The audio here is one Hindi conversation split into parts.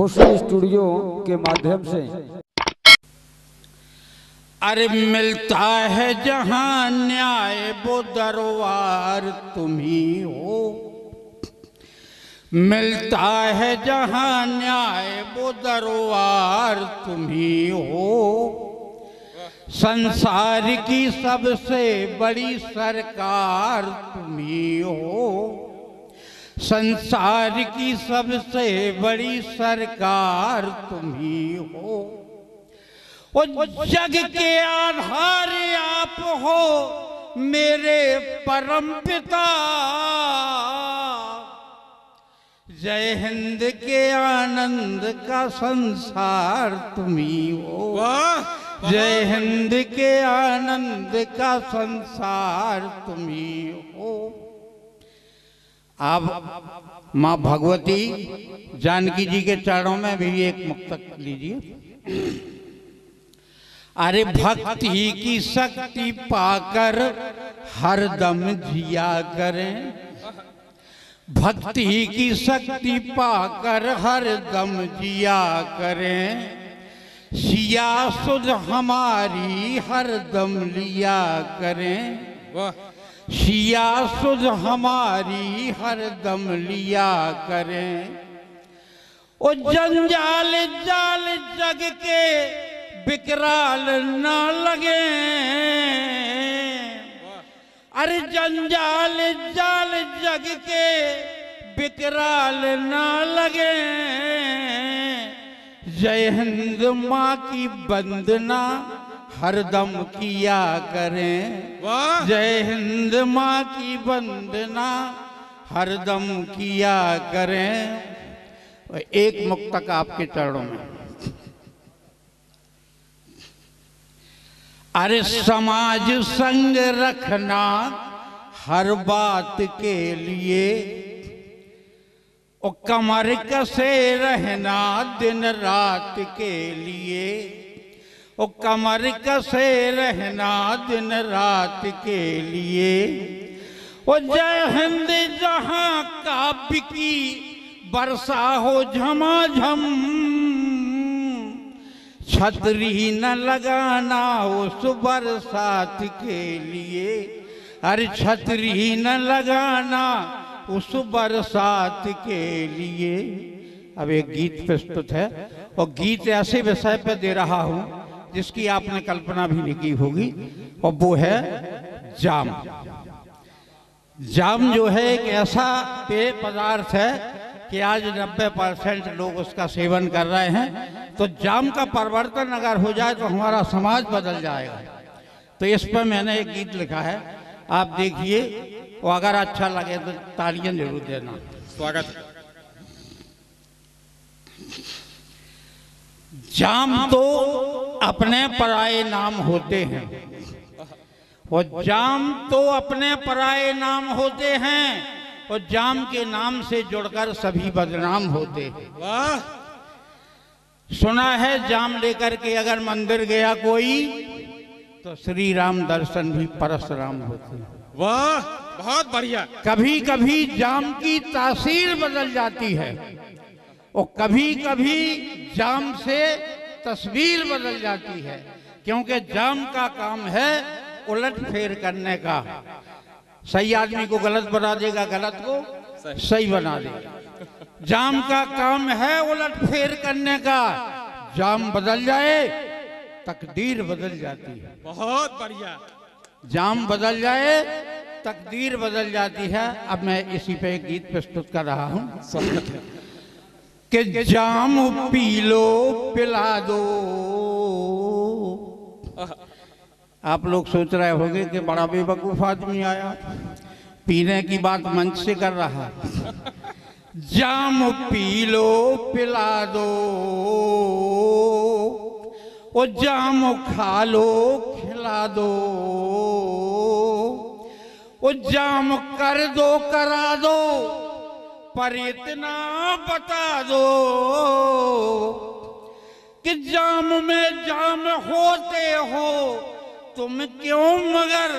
खुशी स्टूडियो के माध्यम से। अरे मिलता है जहाँ न्याय वो दरबार तुम ही। मिलता है जहाँ न्याय वो दरबार तुम ही। संसार की सबसे बड़ी सरकार तुम ही हो। संसार की सबसे बड़ी सरकार तुम ही हो। जग के आधार आप हो मेरे परम पिता। जय हिंद के आनंद का संसार तुम ही हो। जय हिंद के आनंद का संसार तुम ही हो। आप माँ भगवती जानकी जी के चरणों में भी एक मुक्तक लीजिए। अरे भक्ति की शक्ति पाकर हर दम जिया करें। भक्ति की शक्ति पाकर हर दम जिया करें। सिया सुध हमारी हर दम लिया करें। वाह। सिया सुध हमारी हर दम लिया करें। ओ जंजाल जाल जग के विकराल न लगे। अरे जंजाल जाल जग के विकराल न लगे। जय हिंद माँ की वंदना। हरदम किया करें। जय हिंद माँ की वंदना हरदम किया करें। और एक मुक्तक आपके चरणों में। अरे समाज संग रखना हर बात के लिए। ओ कमर कसे रहना दिन रात के लिए। ओ कमर कसे रहना दिन रात के लिए? ओ जय हिंद जहाँ काव्य की वर्षा हो झमाझम। छतरी न लगाना उस बरसात के लिए। अरे छतरी न लगाना उस बरसात के लिए। अब एक गीत प्रस्तुत है। और गीत ऐसे विषय पे दे रहा हूँ। जिसकी आपने कल्पना भी नहीं की होगी और वो है जाम। जाम जो है एक ऐसा पेय पदार्थ है कि आज 90 परसेंट लोग उसका सेवन कर रहे हैं। तो जाम का परिवर्तन अगर हो जाए तो हमारा समाज बदल जाएगा। तो इस पर मैंने एक गीत लिखा है आप देखिए वो अगर अच्छा लगे तो तालियाँ ज़रूर देना। स्वागत। जाम तो अपने पराए नाम होते हैं। और जाम तो अपने पराए नाम होते हैं और जाम के नाम से जुड़कर सभी बदनाम होते हैं। सुना है जाम लेकर के अगर मंदिर गया कोई तो श्री राम दर्शन भी परशुराम होते हैं। वाह बहुत बढ़िया। कभी कभी जाम की तासीर बदल जाती है और कभी कभी जाम से तस्वीर बदल जाती है क्योंकि जाम का काम है उलट फेर करने का। सही आदमी को गलत बना देगा गलत को सही। बना देगा। जाम का काम है उलट फेर करने का। जाम बदल जाए तकदीर बदल जाती है। बहुत बढ़िया। जाम बदल जाए तकदीर बदल जाती है। अब मैं इसी पे एक गीत प्रस्तुत कर रहा हूँ। है। कि जाम पी लो, पिला दो। आप लोग सोच रहे होंगे कि बड़ा बेवकूफ़ आदमी आया। पीने की बात मंच से कर रहा। जाम पी लो, पिला दो। ओ जाम खा लो, खिला दो। ओ जाम कर दो, करा दो। पर इतना बता दो कि जाम में जाम होते हो तुम क्यों मगर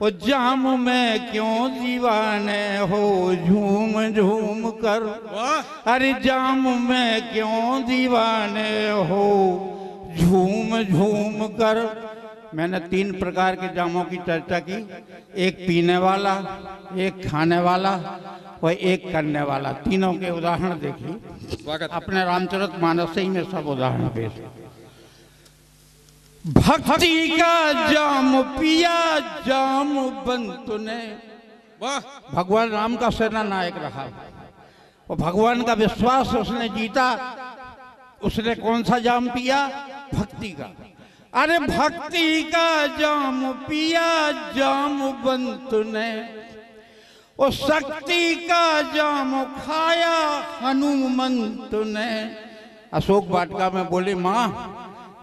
वो जाम में क्यों दीवाने हो झूम झूम कर? अरे जाम में क्यों दीवाने हो झूम झूम कर? मैंने तीन प्रकार के जामों की चर्चा की। एक पीने वाला एक खाने वाला और एक करने वाला। तीनों के उदाहरण देखिए। अपने रामचरित मानस से ही में सब उदाहरण पेश भक्ति का जाम पिया जाम बंतु ने भगवान राम का सेना नायक रहा। और भगवान का विश्वास उसने जीता। उसने कौन सा जाम पिया? भक्ति का। अरे भक्ति का जाम, पिया जाम बंत ने। और शक्ति का जाम खाया हनुमंत ने। अशोक वाटिका में बोले, माँ,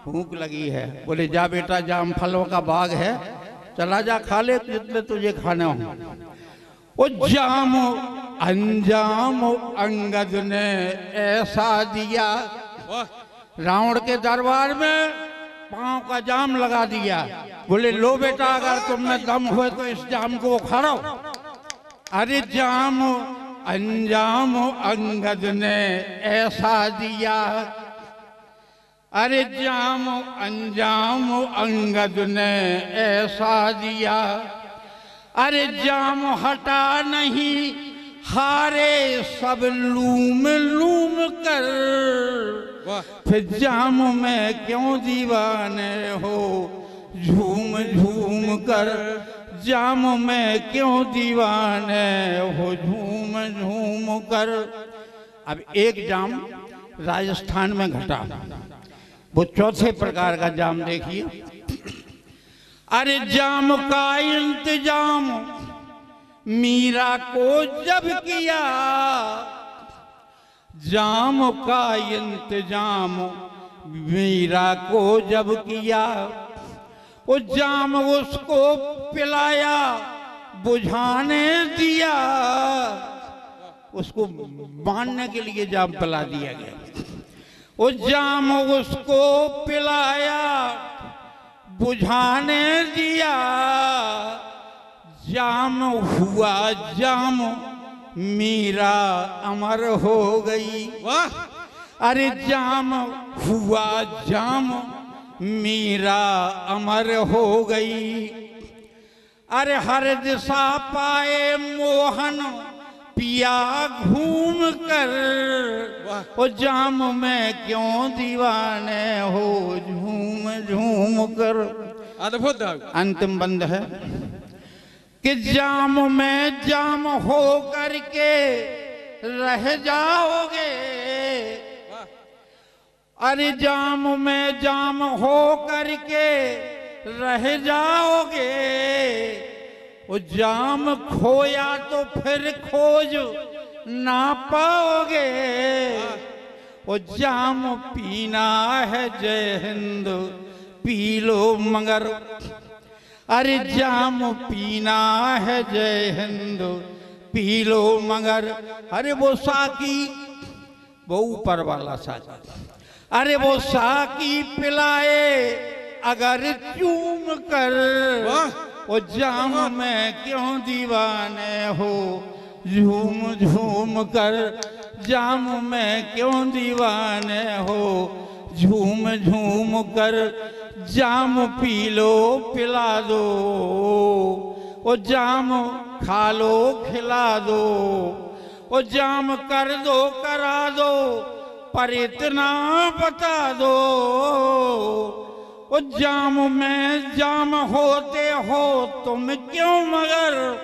भूख लगी है। बोले, जा बेटा जाम फलों का बाग है। चला जा, खा ले, जितने तुझे खाने हों। वो जाम, अंजाम अंगद ने ऐसा दिया। रावण के दरबार में पाँव का जाम लगा दिया। बोले, लो बेटा, अगर तुम में दम हो तो इस जाम को उखाड़ो। अरे, जाम, अंजाम, अंगद ने ऐसा दिया। अरे, जाम, अंजाम, अंगद ने ऐसा दिया। अरे, जाम हटा नहीं हारे सब लूम लूम कर। फिर जाम में क्यों दीवाने हो? झूम झूम कर। जाम में क्यों दीवाने हो? झूम झूम कर। अब एक जाम राजस्थान में घटा। वो चौथे प्रकार का जाम देखिए। अरे जाम का इंतज़ाम। मीरा को जब किया, जाम का इंतज़ाम, मीरा को जब किया, वो जाम उसको पिलाया, बुझाने दिया, उसको बांधने के लिए जाम पिला दिया गया। वो जाम उसको पिलाया, बुझाने दिया जाम हुआ जाम। मीरा अमर हो गई। वाह। अरे जाम हुआ जाम। मीरा अमर हो गई। अरे हर दिशा पाए मोहन पिया घूम कर। वो जाम में क्यों दीवाने हो झूम झूम कर। अद्भुत। अंतिम बंद है। कि जाम में जाम हो करके रह जाओगे। अरे जाम में जाम हो करके रह जाओगे। वो जाम खोया तो फिर खोज ना पाओगे। वो जाम पीना है जय हिंद, पी लो मगर अरे जाम पीना है जय हिंद पी लो मगर। अरे वो साकी वो ऊपर वाला साकी। अरे वो साकी पिलाए अगर चूम कर। वो जाम में क्यों दीवाने हो? झूम झूम कर। जाम में क्यों दीवाने हो? झूम झूम कर। जाम पी लो, पिला दो। वो जाम खा लो, खिला दो। वो जाम कर दो, करा दो, पर इतना बता दो। वो जाम में जाम होते हो तुम क्यों मगर?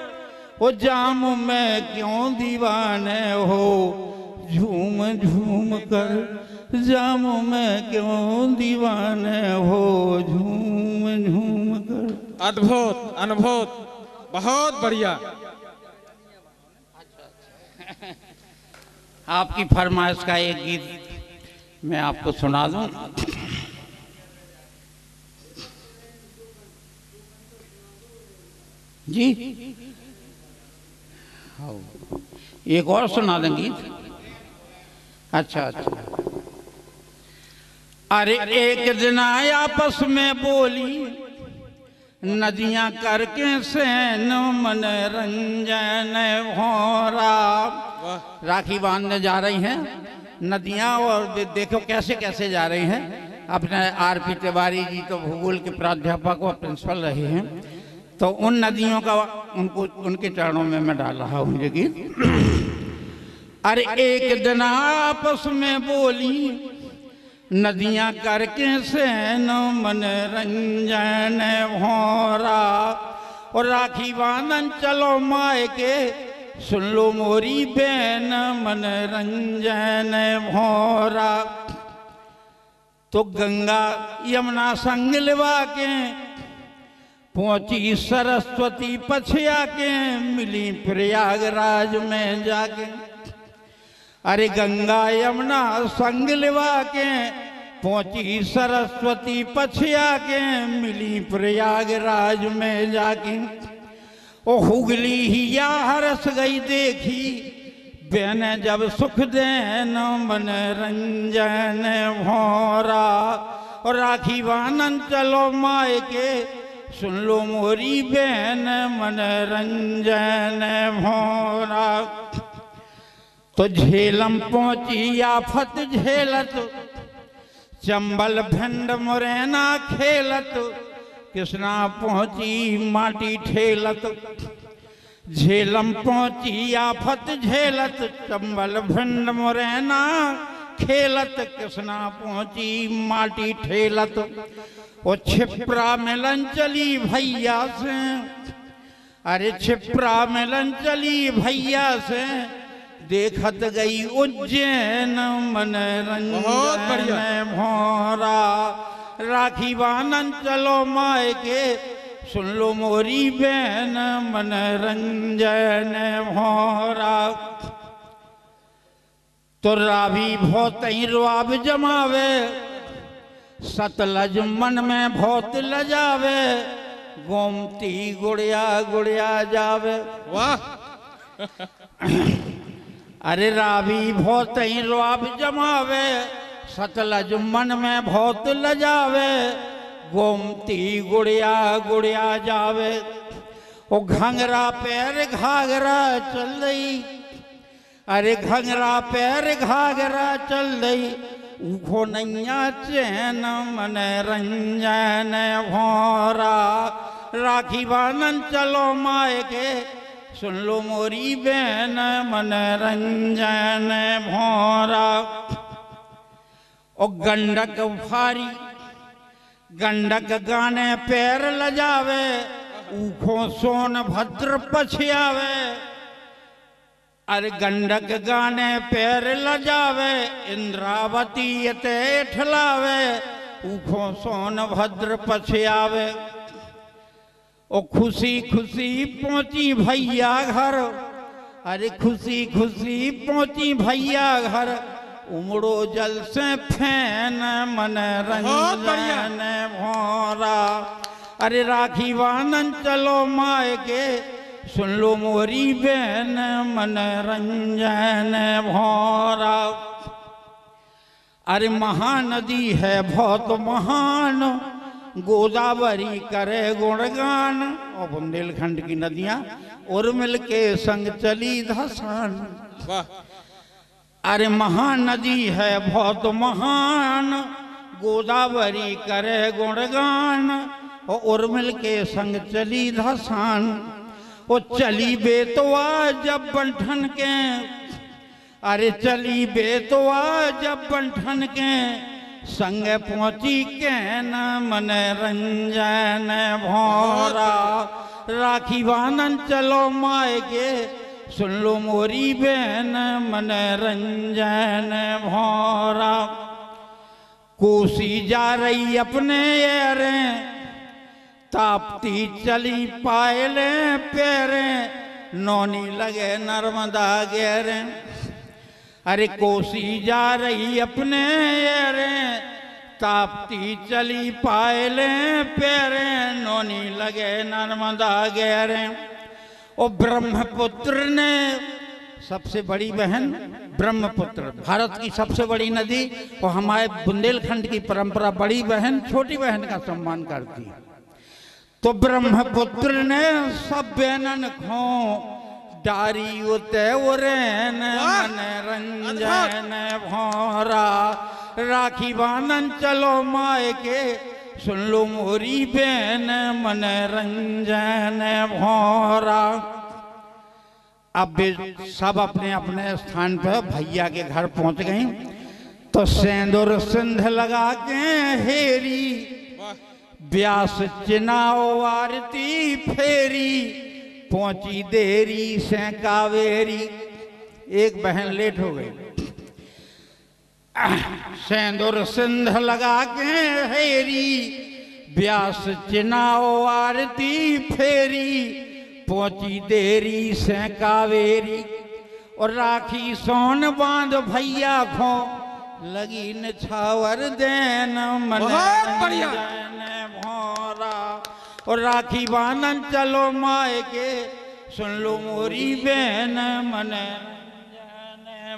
वो जाम में क्यों दीवाने हो? झूम झूम कर जाम में क्यों दीवाने हो झूम झूम कर? अद्भुत अनुभूत बहुत बढ़िया। आपकी फरमाइश का एक गीत मैं आपको सुना दूँ। जी। एक और सुना दें गीत। अच्छा अच्छा। अरे एक दिन आपस में बोली नदियाँ करके सैन मन रंजन भोरा राखी बांधने जा रही हैं नदियाँ और दे, देखो कैसे कैसे जा रही हैं। अपने आर पी तिवारी जी तो भूगोल के प्राध्यापक और प्रिंसिपल रहे हैं। तो उन नदियों का उनको उनके चरणों में मैं डाल रहा हूँ ये गीत। अरे एक दिन आपस में बोली नदियाँ करके से न मन रंजन भोरा और राखी बांधन चलो माए के, सुन लो मोरी बेन मन रंजन भोरा तो गंगा यमुना संग लिवा के, पहुँची सरस्वती पछिया के, मिली प्रयागराज में जाके। अरे गंगा यमुना संग लिवा के, पहुँची सरस्वती पछिया के, मिली प्रयागराज में जाके। ओ हुगली ही या हरस गई देखी, बेन जब सुख देन मन रंजन भोरा। और राखी बानन चलो माए के, सुन लो मोरी बेन मन रंजन भोरा। तो झेलम पहुँची आफत झेलत, चंबल भंड मुरैना खेलत, कृष्णा पहुँची माटी ठेलत। झेलम पहुँची आफत झेलत, चंबल भंड मुरैना खेलत, कृष्णा पहुँची माटी ठेलत। वो छिपरा मिलन चली भैया से, अरे छिपरा मिलन चली भैया से देखत गई उज्जैन मन। रंजन भोरा। राखी बानन चलो माए के। सुन लो मोरी बहन मन रंजन भोरा। तो रावी भोत रुआब जमावे। सतलज मन में भोत लजावे। गोमती गुड़िया गुड़िया जावे। वाह। अरे रावी बहुत ही रुआब जमावे सतलज मन में बहुत लजावे, गोमती गुड़िया गुड़िया जावे। ओ घंगरा पैर घाघरा चल रही, अरे घंगरा पैर घाघरा चल रही उखो नैया चैन मन रंजन भोरा, राखी बानन चलो माए के सुन लो मोरी बहन मन रंजन भोरा। ओ गंडक फारी गंडक गाने पैर लजावे, ऊखो सोन भद्र पछियावे। अरे गंडक गाने पैर लजावे, इंद्रावती यते ठलावे, ऊखो सोन भद्र पछियावे। ओ खुशी खुशी पहुँची भैया घर। अरे खुशी खुशी पहुँची भैया घर। उमड़ो जल से फ़ैन मन। रंजन भोरा। अरे राखी वानन चलो माए के। सुन लो मोरी बहन मन रंजन भोरा। अरे महानदी है बहुत महान। गोदावरी करे गुणगान। और बुंदेलखंड की नदियाँ उर्मिल के संग चली धसान। अरे महानदी है बहुत महान। गोदावरी करे गुणगान और उर्मिल के संग चली धसान। वो चली बेतवा जब बंठन के। अरे चली बेतवा जब बंठन के। संग पहुँची के न मन रंजन भोरा। राखी बानन चलो माए के सुन लो मोरी बहन मन रंजन भोरा। कोसी जा रही अपने यारे तापती चली पायले पैरे, नौनी लगे नर्मदा गेरे। अरे कोसी जा रही अपने यारे तापती चली पायले पैरे नौनी लगे नर्मदा गेरे ओ ब्रह्मपुत्र ने सबसे बड़ी बहन, ब्रह्मपुत्र, भारत की सबसे बड़ी नदी और हमारे बुंदेलखंड की परंपरा, बड़ी बहन, छोटी बहन का सम्मान करती है। तो ब्रह्मपुत्र ने सब बेनन खो डारी उते उरेन वाह! मन रंजन भोरा। राखी बानन चलो माए के सुन लो मोरी बेन मन रंजन भोरा। अब सब अपने अपने स्थान पर भैया के घर पहुँच गई। तो सेंदुर सिंध लगा के हेरी। व्यास चिनाओ आरती फेरी। पहुँची देरी से कावेरी एक बहन लेट हो गई। सेंदूर सिंध लगा के हेरी व्यास चिनाओ आरती फेरी। पहुँची देरी से कावेरी और राखी सोन बाँध भैया खो। लगी न छावर देन मन बहुत बढ़िया। और राखी बांधन चलो माए के। सुन लो मोरी बहन मन।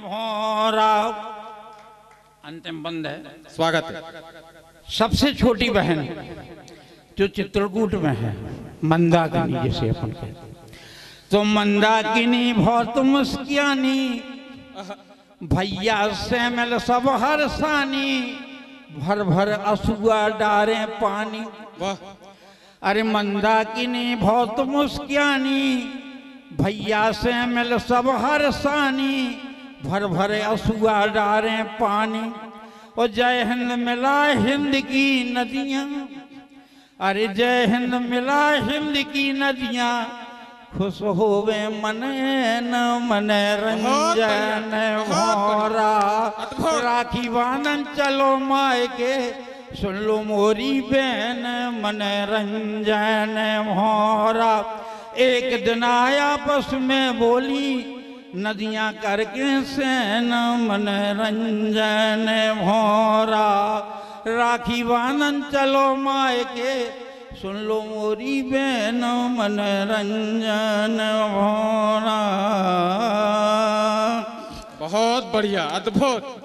भोरा अंतिम बंद है। स्वागत है। सबसे छोटी बहन जो चित्रकूट में है मंदाकिनी जिसे अपन कहते हैं। तो मंदाकिनी बहुत मुस्कियानी। भैया से मिल सब हर सानी भर भर असुआ डारे पानी। अरे मंदाकिनी बहुत मुस्कियानी भैया से मिल सब हर सानी भर भरे असुआ डारे पानी। और जय हिंद मिला हिंद की नदियाँ अरे जय हिंद मिला हिंद की नदियाँ खुश होवे मन न मन रंजन भोरा राखी बानन चलो माए के सुन लो मोरी बहन, मन रंजन भोरा एक दिन आया बस में बोली, नदियाँ करके सेन, मन रंजन भोरा राखी बानन, चलो माए के। सुन लो मोरी बहन, मन रंजन भोरा बहुत बढ़िया, अद्भुत।